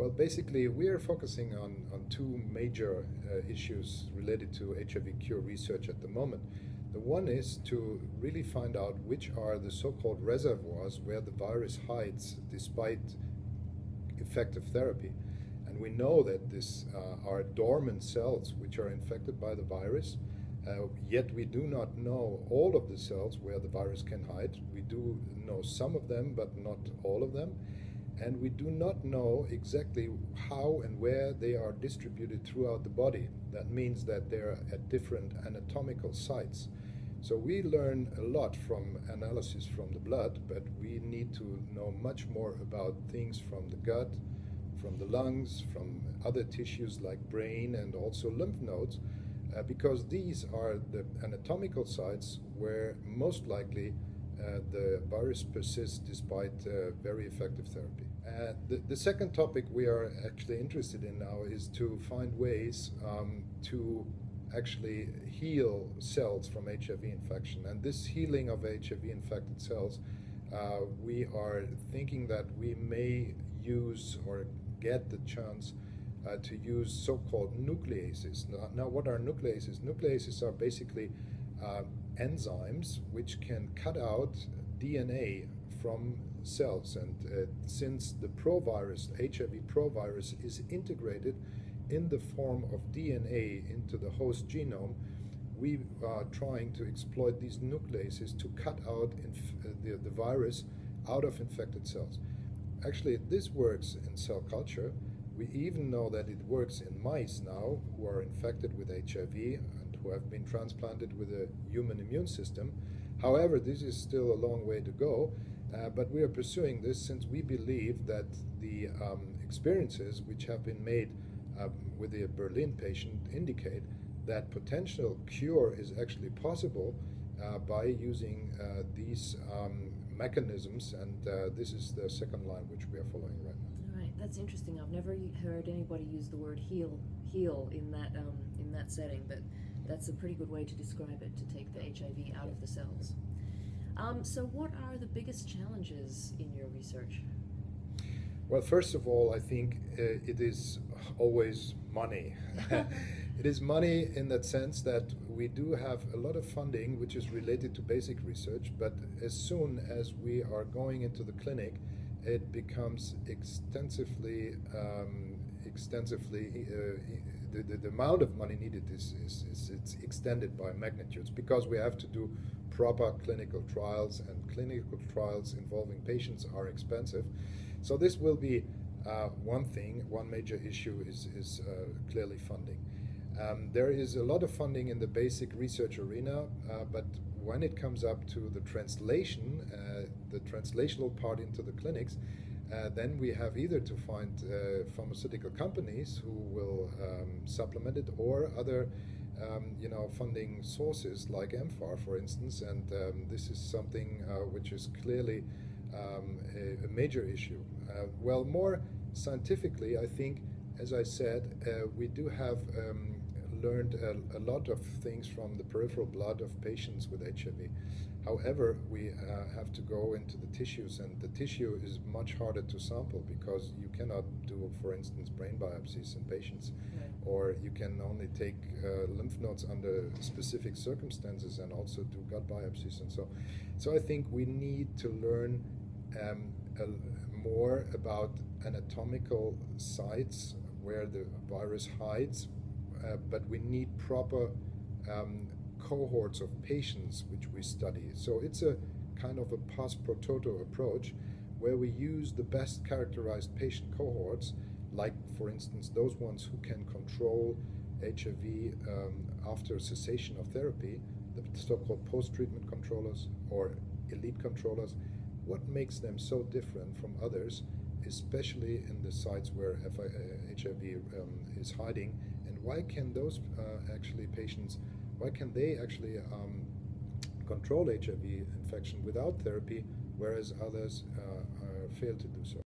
Well, basically, we are focusing on, on two major uh, issues related to HIV cure research at the moment. The one is to really find out which are the so called reservoirs where the virus hides despite effective therapy. And we know that these uh, are dormant cells which are infected by the virus. Uh, yet we do not know all of the cells where the virus can hide. We do know some of them, but not all of them and we do not know exactly how and where they are distributed throughout the body. That means that they're at different anatomical sites. So we learn a lot from analysis from the blood, but we need to know much more about things from the gut, from the lungs, from other tissues like brain and also lymph nodes, uh, because these are the anatomical sites where most likely uh, the virus persists despite uh, very effective therapy. Uh, the, the, second topic we are actually interested in now is to find ways um, to actually heal cells from HIV infection. And this healing of HIV infected cells, uh, we are thinking that we may use or get the chance uh, to use so called nucleases. Now, now, what are nucleases? Nucleases are basically uh, enzymes which can cut out DNA from cells. And uh, since the provirus, HIV provirus, is integrated in the form of DNA into the host genome, we are trying to exploit these nucleases to cut out uh, the, the virus out of infected cells. Actually, this works in cell culture. We even know that it works in mice now who are infected with HIV and who have been transplanted with a human immune system. However, this is still a long way to go, uh, but we are pursuing this since we believe that the um, experiences which have been made um, with the Berlin patient indicate that potential cure is actually possible uh, by using uh, these um, mechanisms, and uh, this is the second line which we are following right now. Right, that's interesting. I've never heard anybody use the word heal, heal in that um, in that setting, but that's a pretty good way to describe it. To take the HIV out of the cells. Um, so, what are the biggest challenges in your research? Well, first of all, I think uh, it is always money. it is money in that sense that we do have a lot of funding which is related to basic research, but as soon as we are going into the clinic, it becomes extensively, um, extensively. Uh, the, the, the, amount of money needed is, is, is it's extended by magnitudes because we have to do proper clinical trials, and clinical trials involving patients are expensive. So this will be uh, one thing. One major issue is, is uh, clearly funding. Um, there is a lot of funding in the basic research arena, uh, but when it comes up to the translation, uh, the translational part into the clinics, uh, then we have either to find uh, pharmaceutical companies who will um, supplement it or other um, you know, funding sources like amfAR, for instance, and um, this is something uh, which is clearly um, a, a, major issue. Uh, well, more scientifically, I think, as I said, uh, we do have um, learned a, a, lot of things from the peripheral blood of patients with HIV. However, we uh, have to go into the tissues, and the tissue is much harder to sample because you cannot do, for instance, brain biopsies in patients, right. or you can only take uh, lymph nodes under specific circumstances and also do gut biopsies and so. So I think we need to learn um, a, more about anatomical sites where the virus hides, uh, but we need proper um, cohorts of patients which we study. So it's a kind of a pars pro toto approach where we use the best characterized patient cohorts, like, for instance, those ones who can control HIV um, after cessation of therapy, the so called post treatment controllers or elite controllers. What makes them so different from others, especially in the sites where HIV uh, um, is hiding, and why can those uh, actually patients? why can they actually um, control HIV infection without therapy, whereas others uh, fail to do so?